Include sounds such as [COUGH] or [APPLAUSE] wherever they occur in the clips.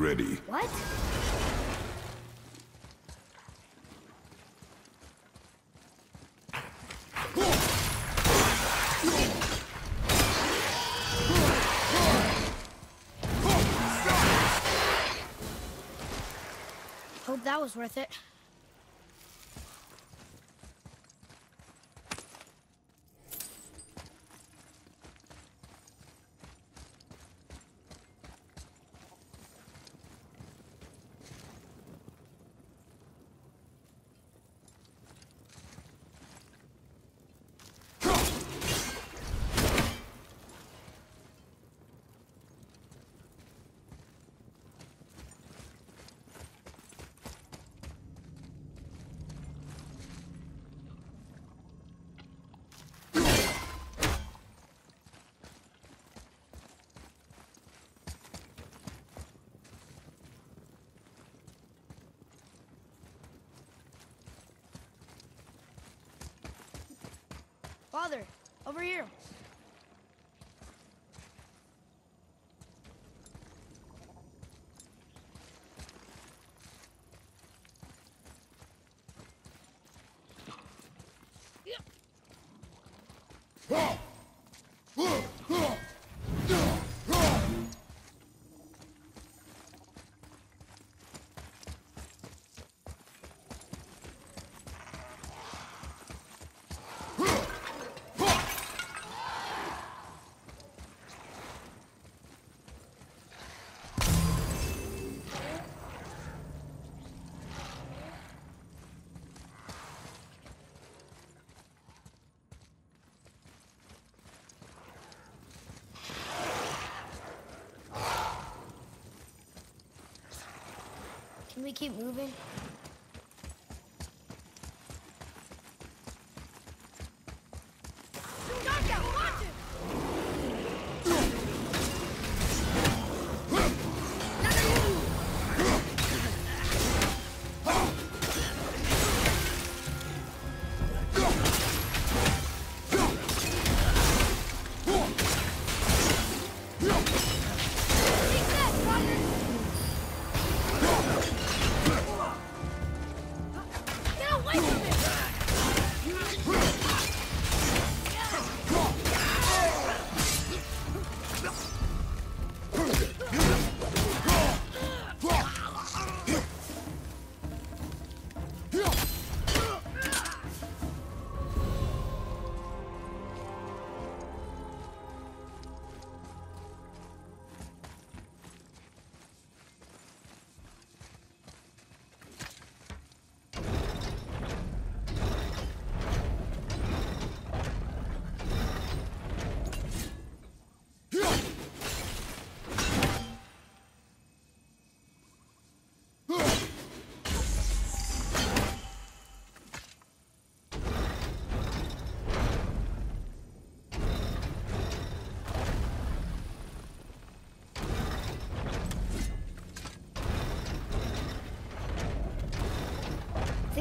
ready. What? Hope that was worth it. Over here. Can we keep moving?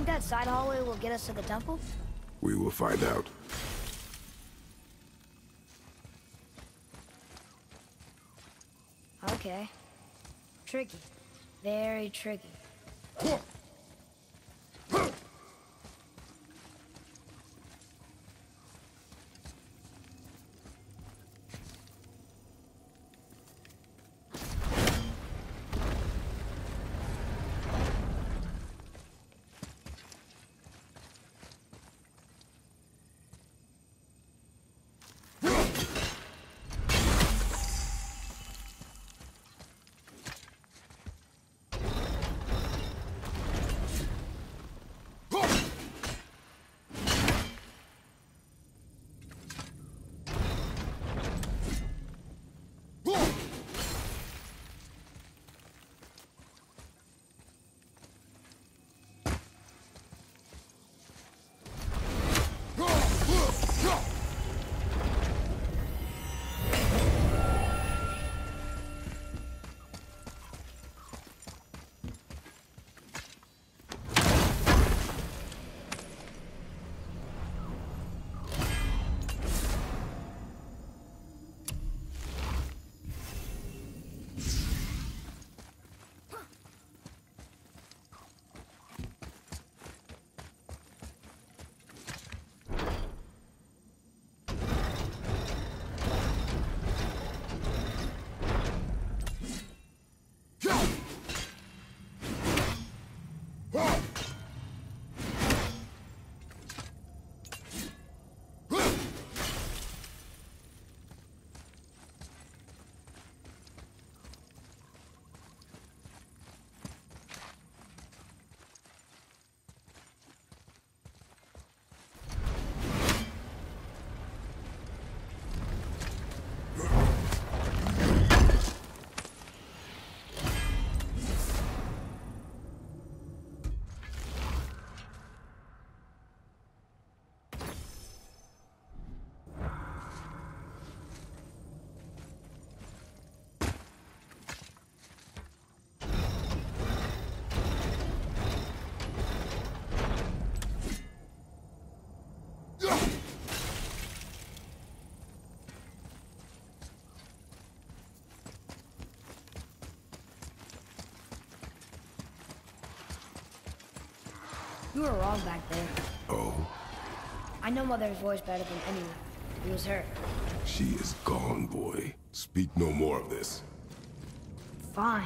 That side hallway will get us to the temple? We will find out. Okay. Tricky. Very tricky. You were wrong back there. Oh? I know Mother's voice better than anyone. It was her. She is gone, boy. Speak no more of this. Fine.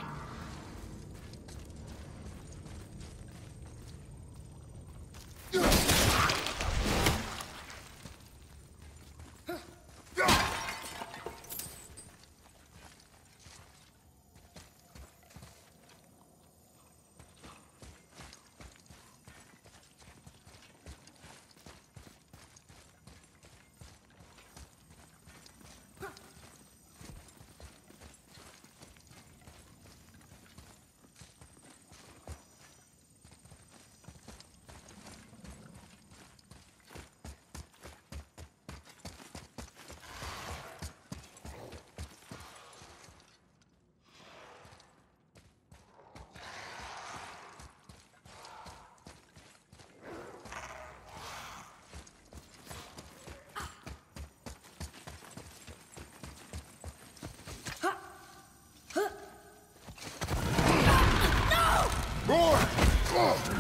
Hold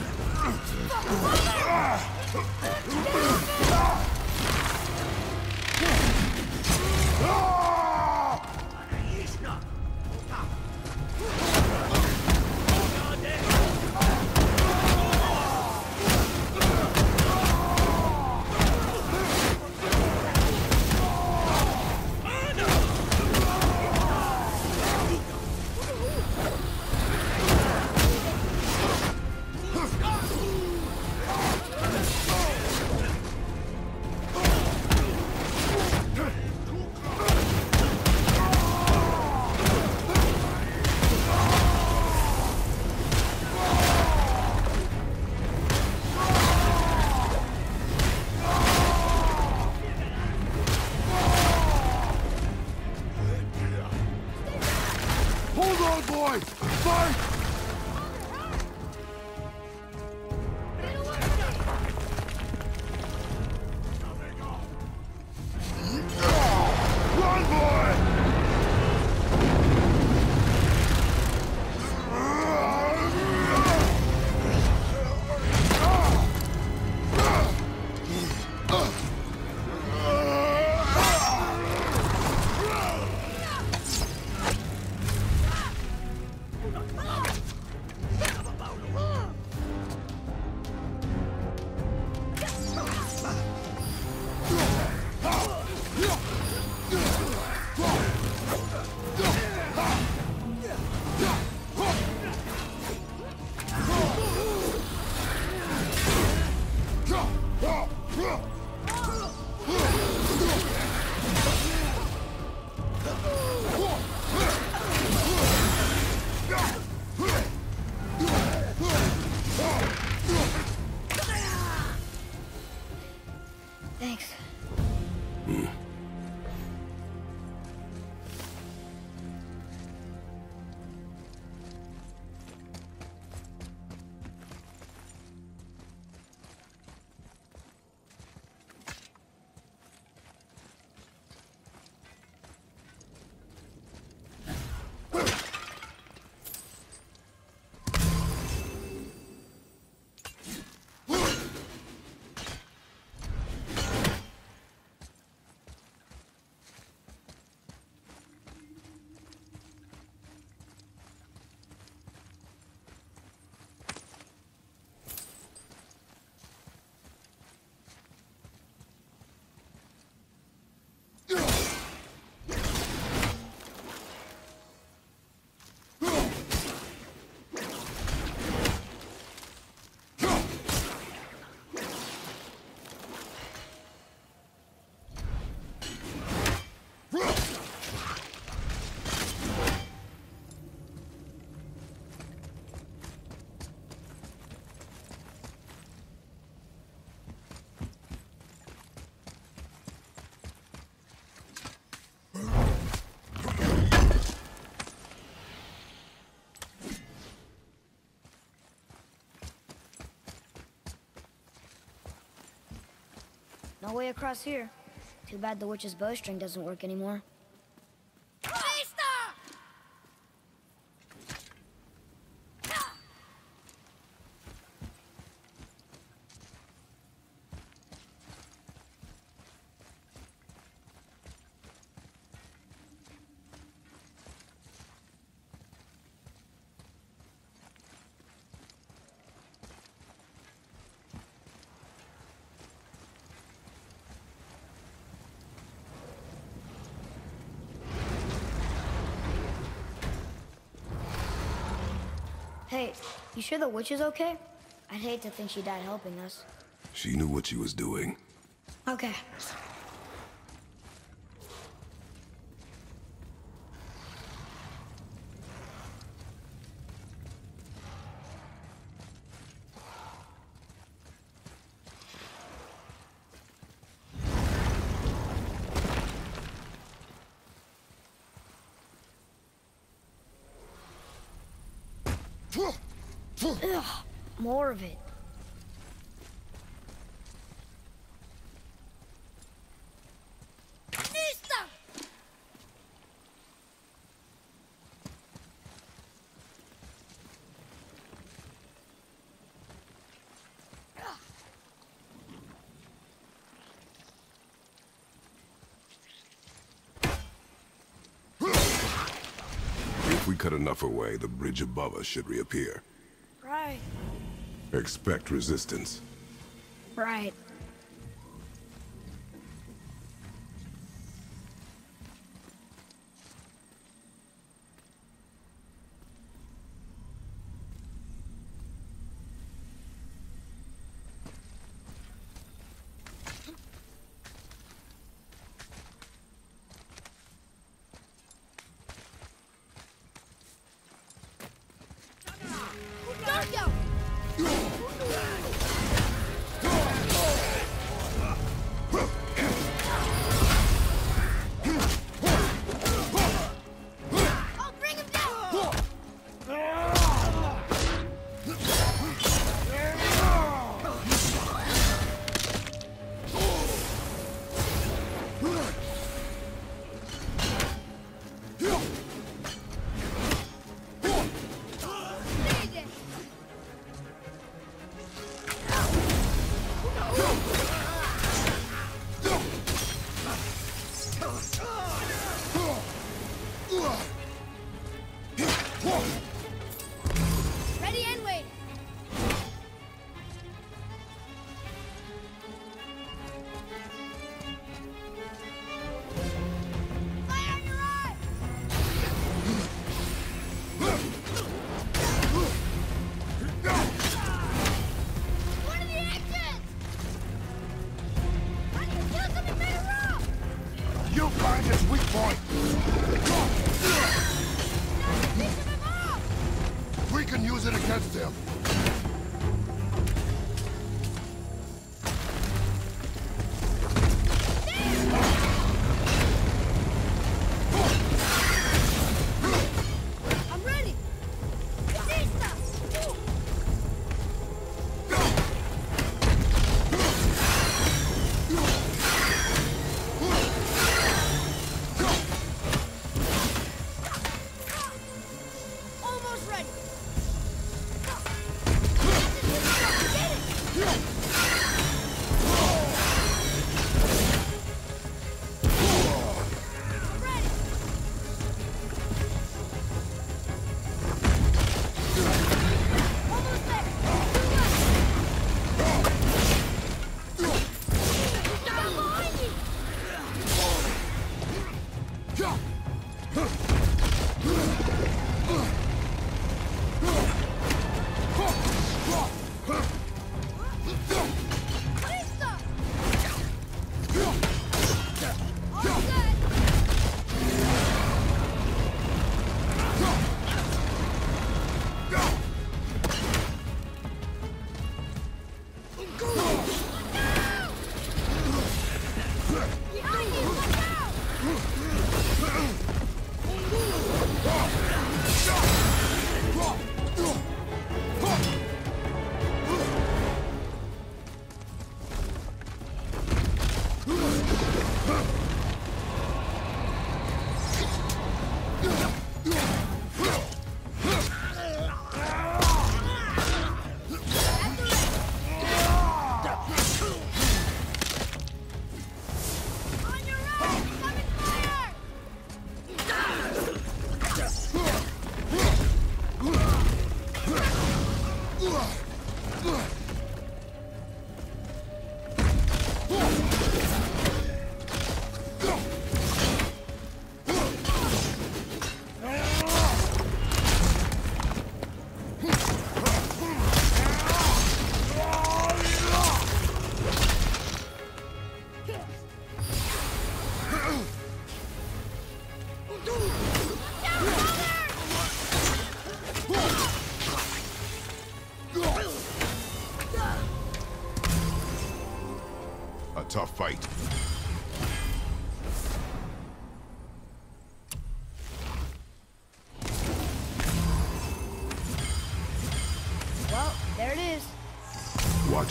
way across here. Too bad the witch's bowstring doesn't work anymore. Hey, you sure the witch is okay? I'd hate to think she died helping us. She knew what she was doing. Okay. Ugh, more of it. If we cut enough away, the bridge above us should reappear. Right. Expect resistance. Right. Use it against him.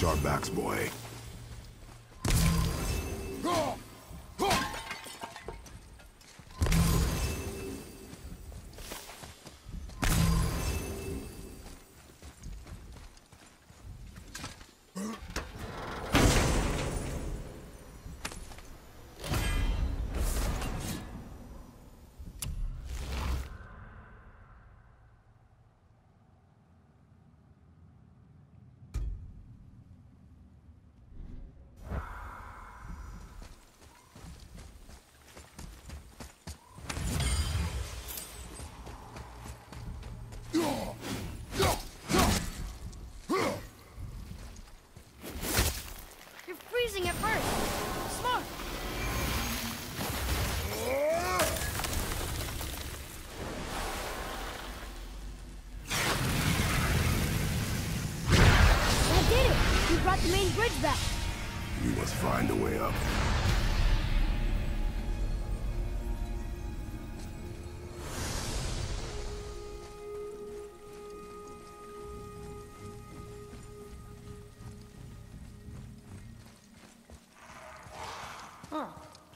Our backs, boy.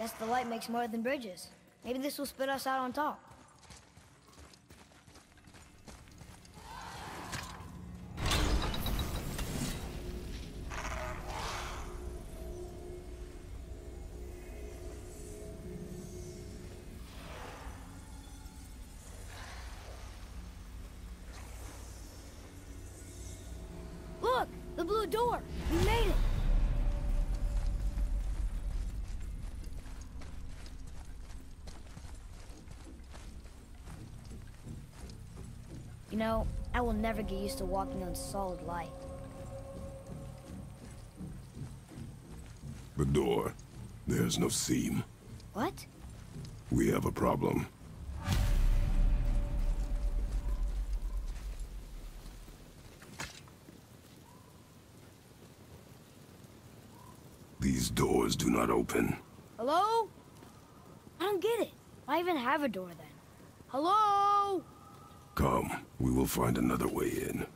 Guess the light makes more than bridges. Maybe this will spit us out on top. You know, I will never get used to walking on solid light. The door. There's no seam. What? We have a problem. These doors do not open. Hello? I don't get it. Why even have a door then? Hello? Come, we will find another way in.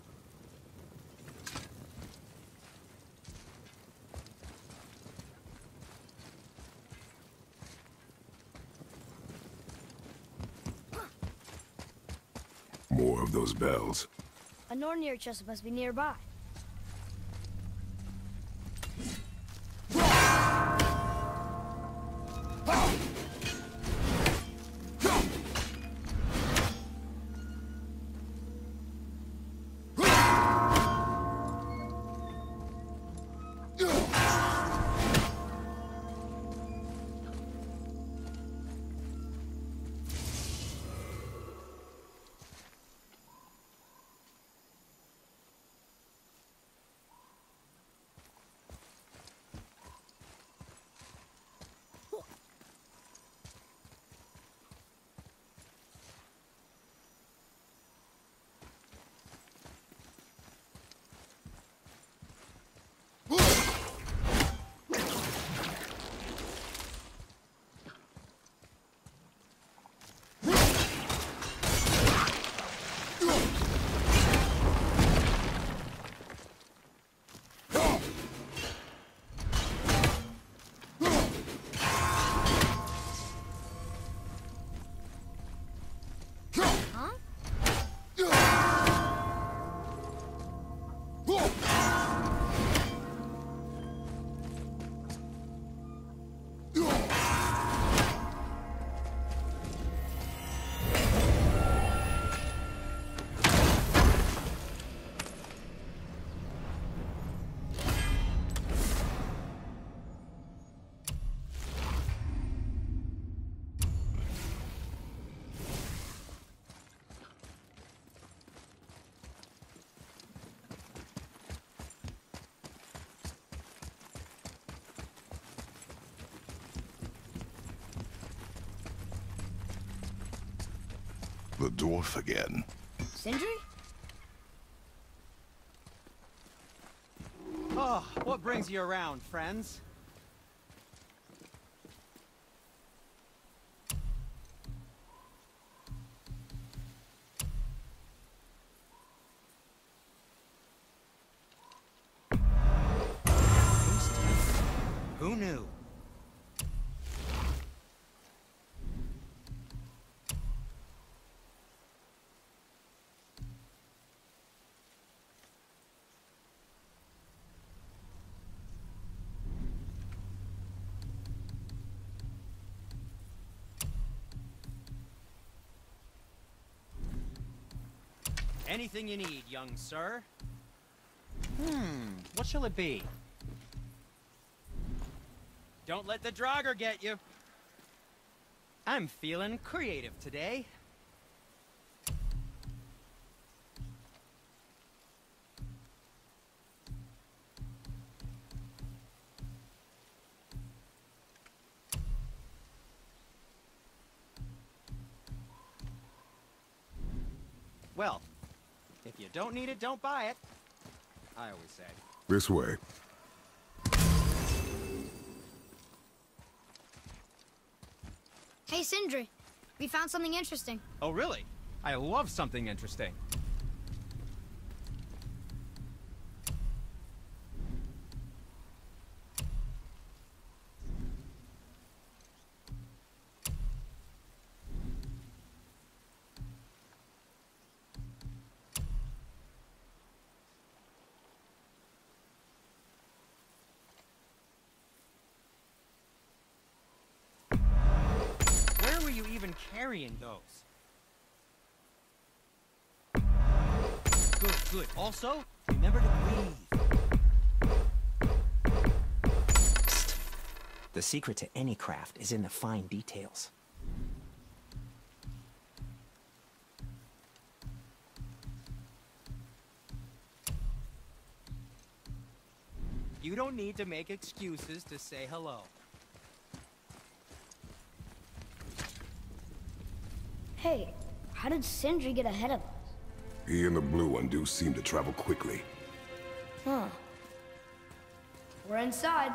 More of those bells. A Nornir chest must be nearby. Dwarf again. Sindri? Oh, what brings you around, friends? Anything you need, young sir. Hmm, what shall it be? Don't let the Draugr get you. I'm feeling creative today. Don't need it, don't buy it. I always say. This way. Hey, Sindri. We found something interesting. Oh, really? I love something interesting. Carrying those? Good, good. Also, remember to breathe. The secret to any craft is in the fine details. You don't need to make excuses to say hello. Hey, how did Sindri get ahead of us? He and the blue one do seem to travel quickly. Huh. We're inside.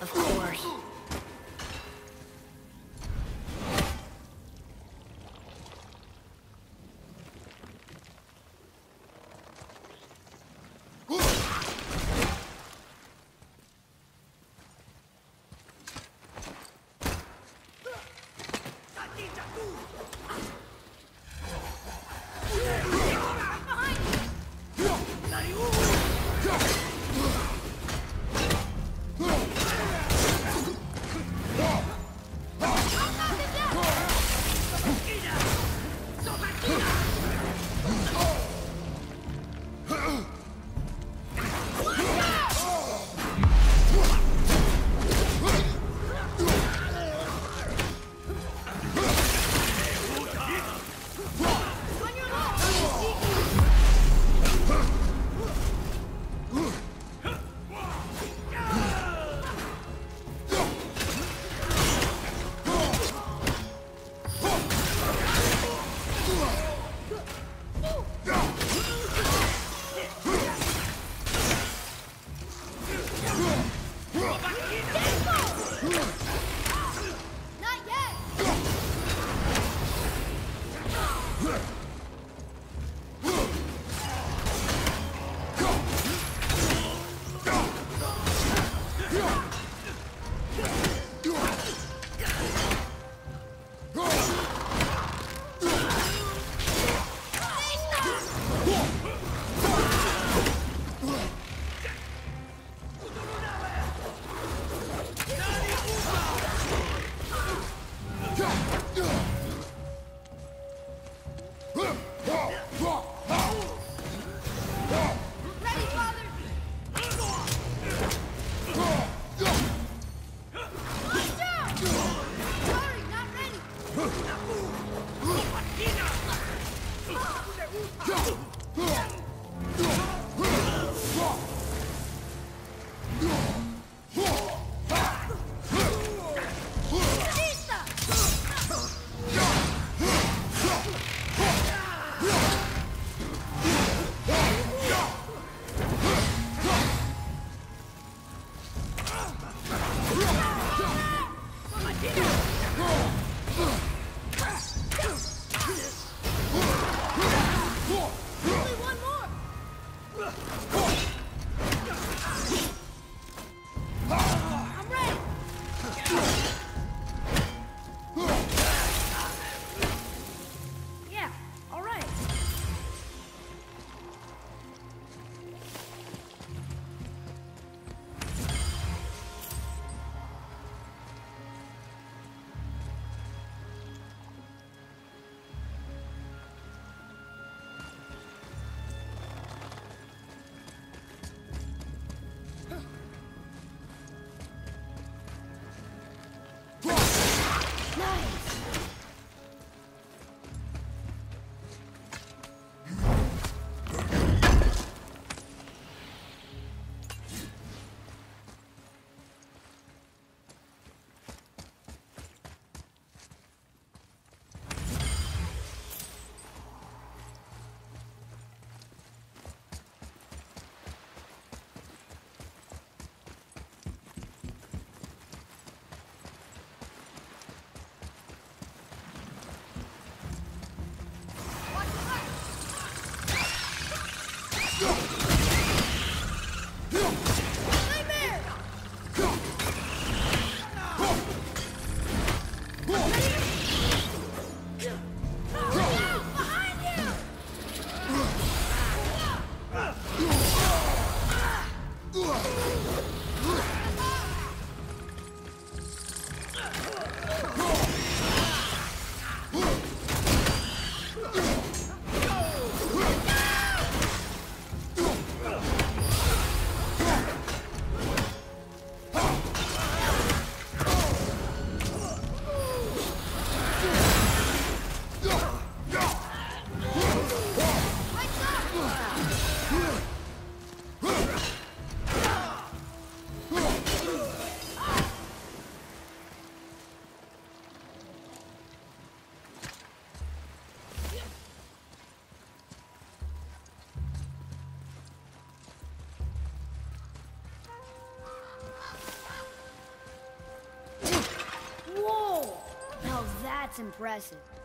Of course. That's impressive.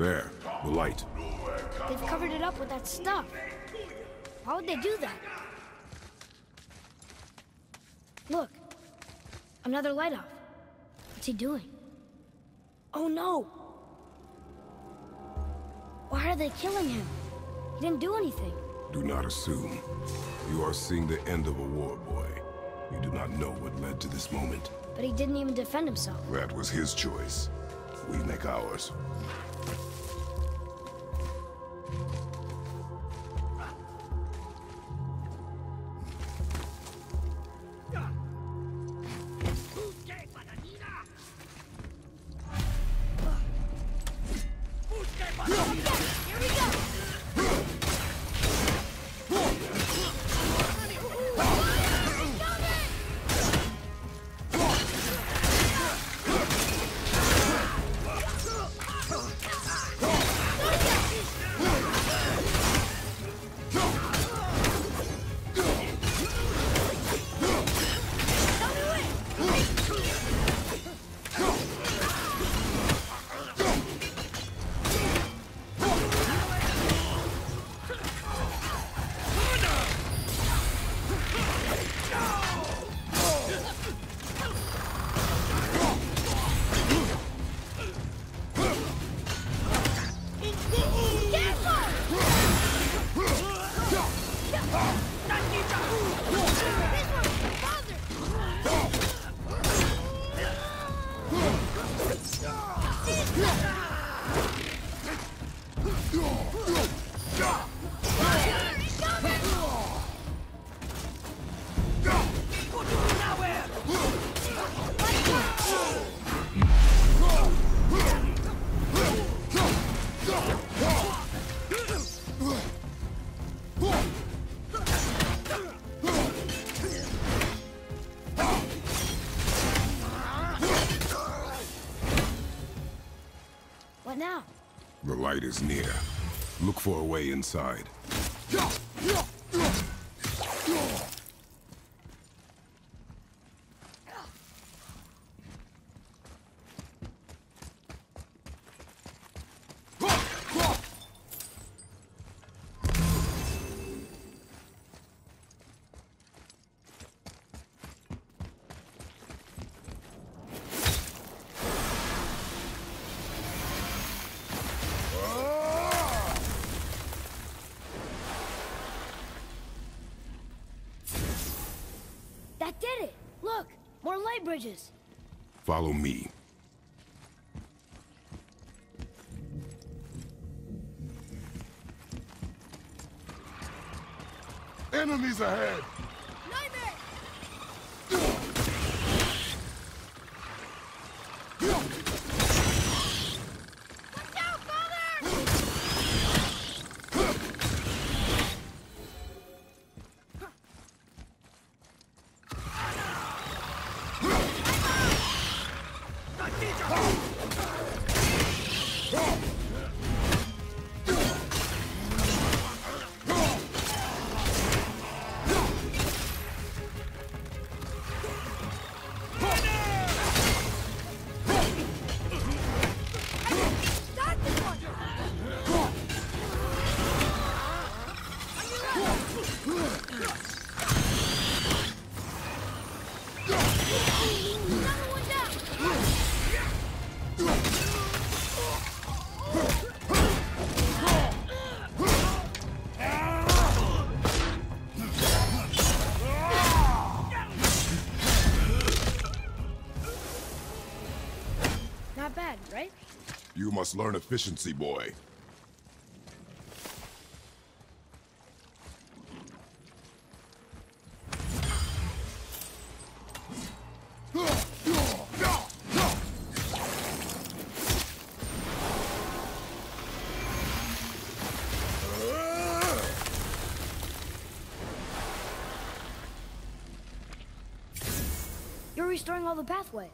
There, the light. They've covered it up with that stuff. Why would they do that? Look. Another light elf. What's he doing? They killing him? He didn't do anything. Do not assume. You are seeing the end of a war, boy. You do not know what led to this moment. But he didn't even defend himself. That was his choice. We make ours. Is near. Look for a way inside. That did it! Look! More light bridges! Follow me. Enemies ahead! Not [LAUGHS] must learn efficiency, boy. You're restoring all the pathways.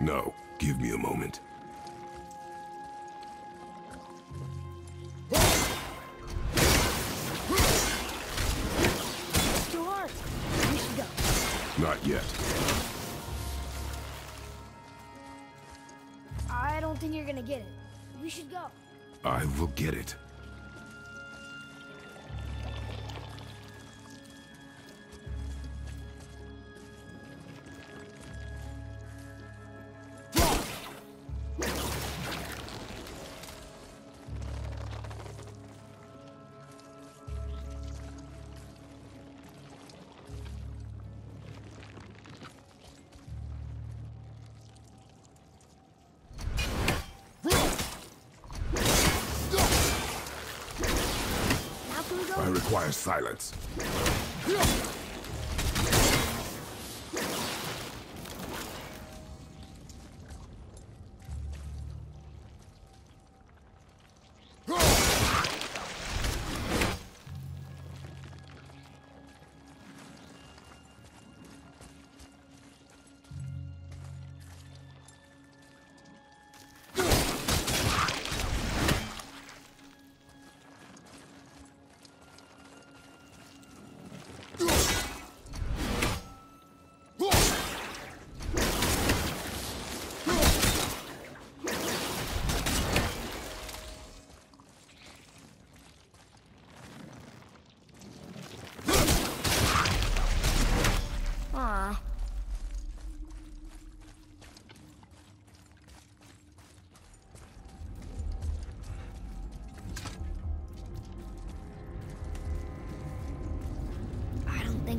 No, give me a moment. It's. We should go. Not yet. I don't think you're gonna get it. We should go. I will get it. Go? I require silence.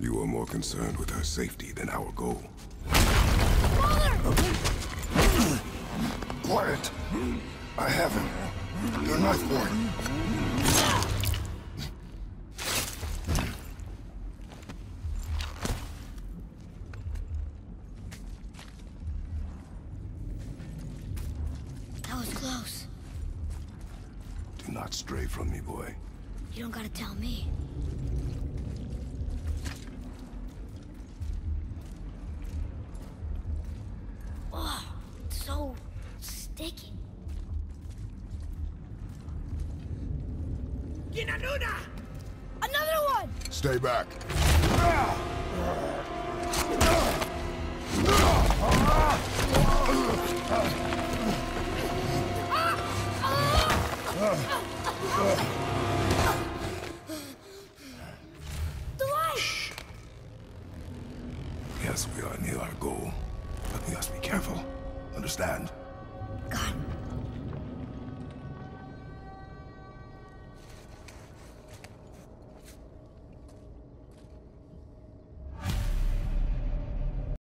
You are more concerned with her safety than our goal. Quiet. I have him. Your knife boy. That was close. Do not stray from me, boy. You don't gotta tell me. Oh, so sticky. Another Back.